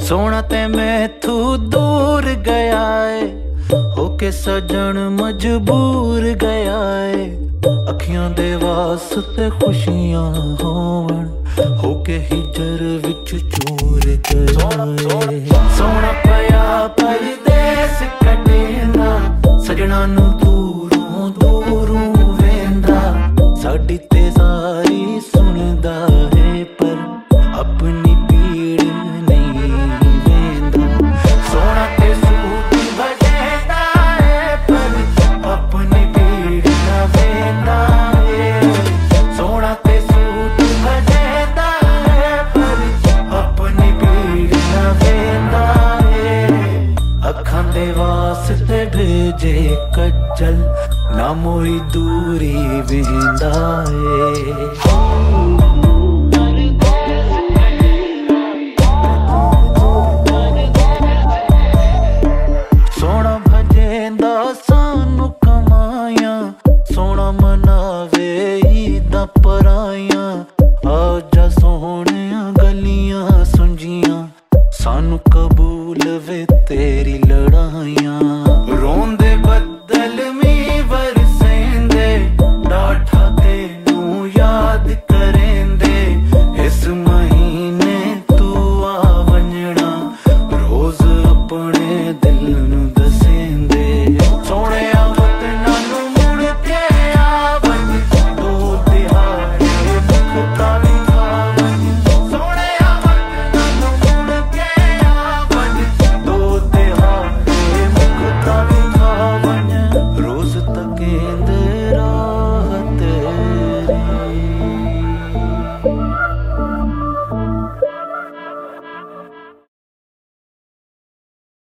ਸੋਣਾ ਤੇ ਮੈਥੋਂ ਦੂਰ ਗਿਆ ਏ ਹੋ ਕੇ ਸਜਣ ਮਜਬੂਰ ਗਿਆ ਏ। ਅੱਖੀਆਂ ਦੇ ਵਾਸਤੇ ਖੁਸ਼ੀਆਂ ਹੋਵਣ ਹੋ ਕੇ ਹਿਜਰ ਵਿੱਚ ਚੂਰ ਗਿਆ ਏ ਸੋਣਾ ਪਿਆ ਸੁਣਦਾ ਹੈ, ਪਰ ਆਪਣੀ ਪੀੜ ਨਹੀਂ ਵੇਂਦਾ। ਸੋਹਣਾ ਤੇ ਸੂਟ ਵਜਦਾ ਹੈ, ਪਰ ਆਪਣੀ ਪੀੜ ਨਾ ਵੇਂਦਾ ਹੈ। ਸੋਹਣਾ ਤੇ ਸੂਟ ਵਜੇਦਾ ਹੈ, ਪਰ ਆਪਣੀ ਪੀੜ ਨਾ ਵੇਂਦਾ ਹੈ। ਅੱਖਾਂ ਦੇ ਵਾਸਤੇ ਭੇਜੇ ਕੱਜਲ ਨਾ ਮੋਈ ਦੂਰੀ ਵੇਂਦਾ ਏ ਸੋਹਣਾ ਮਨਾਵੇ ਈਦਾਂ ਪਰਾਈਆਂ। ਆ ਜਾ ਸੋਹਣਿਆਂ ਗਲੀਆਂ ਸੁੰਜੀਆਂ। ਸਾਨੂੰ ਕਬੂਲ ਵੇ ਤੇਰੀ ਲੜਾਈਆਂ।